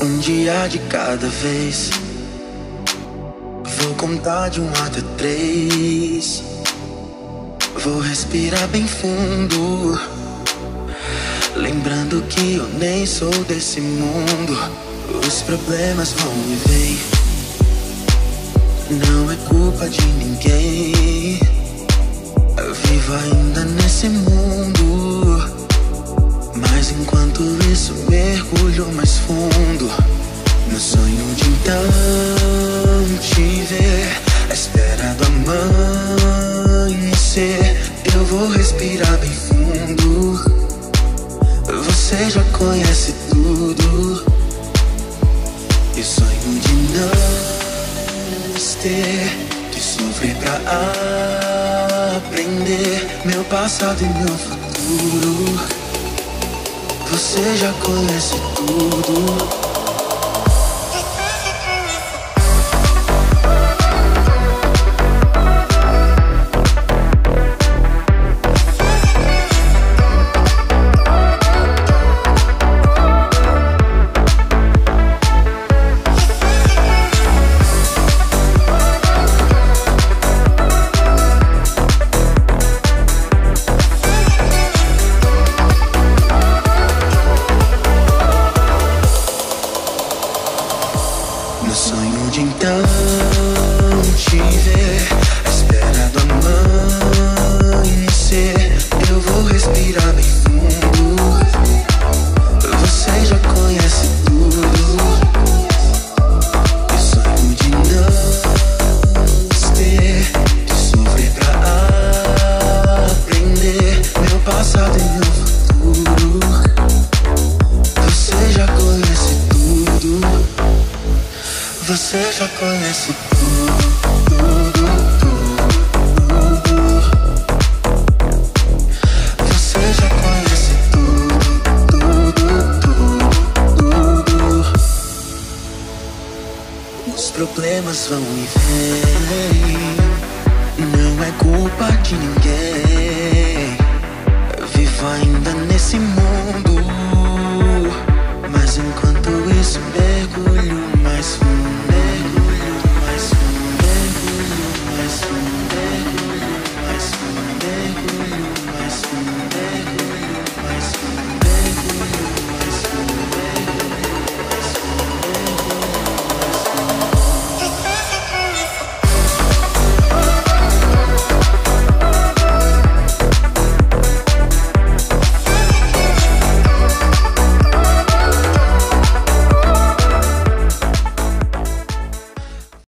Um dia de cada vez. Vou contar de um até três. Vou respirar bem fundo. Lembrando que eu nem sou desse mundo. Os problemas vão e vêm. Não é culpa de ninguém. Enquanto isso, mergulho mais fundo. No sonho de então te ver. À espera do amanhecer. Eu vou respirar bem fundo. Você já conhece tudo. E sonho de não ter que sofrer pra aprender meu passado e meu futuro. Você já conhece tudo. No sonho de então te ver espera do amanhecer você já conhece tudo, problemas vão e vêm. Não é culpa de ninguém.